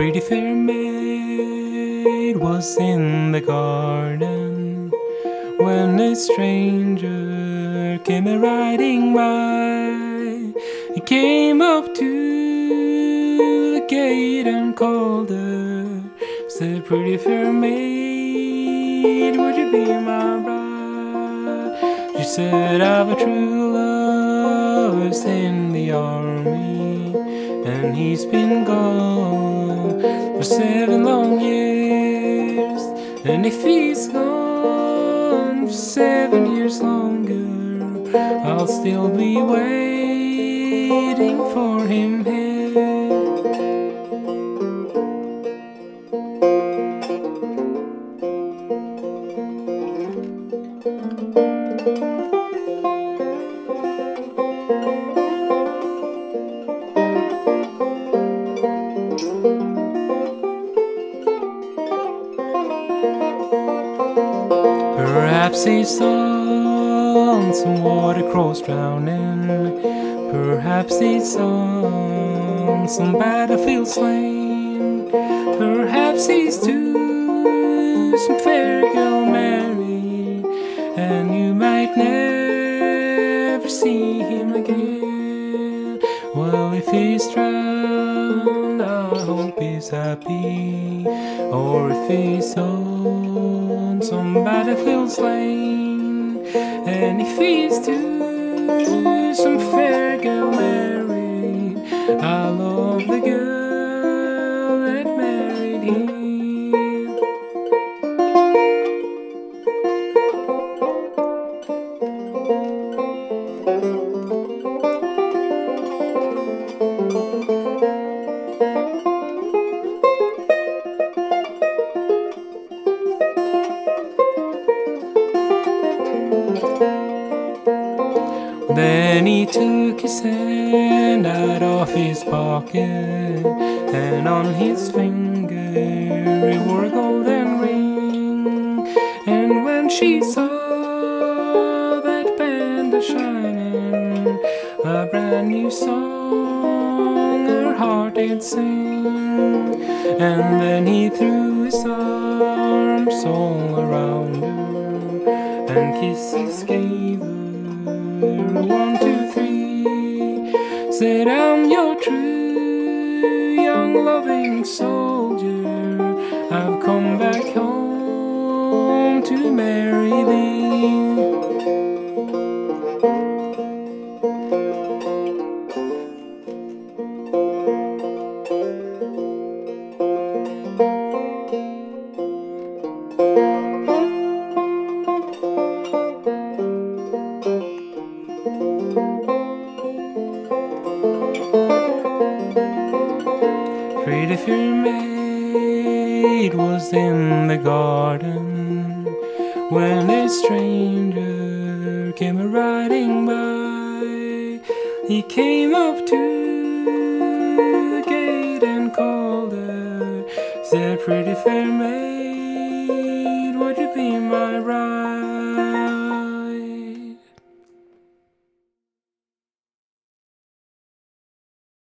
pretty fair maid was in the garden when a stranger came a riding by. He came up to the gate and called her, said, Pretty fair maid, would you be my bride? She said, I've a true love in the army, and he's been gone for seven long years. And if he's gone for seven years longer, I'll still be waiting for him here. Perhaps he saw some water cross drowning. Perhaps he saw some battlefield slain. Perhaps he's to some fair girl married, and you might never see him again. Well, if he's drowned, I hope he's happy. Or if he's on some battlefield slain, and he he's to some fair girl Then he took his hand out of his pocket, and on his finger he wore a golden ring. And when she saw that band shining, a brand new song her heart did sing. And then he threw his arms all around her, and kisses gave her one, two, three. Said, I'm your true young loving soldier. I've come back home to marry thee. Pretty fair maid was in the garden when a stranger came riding by. He came up to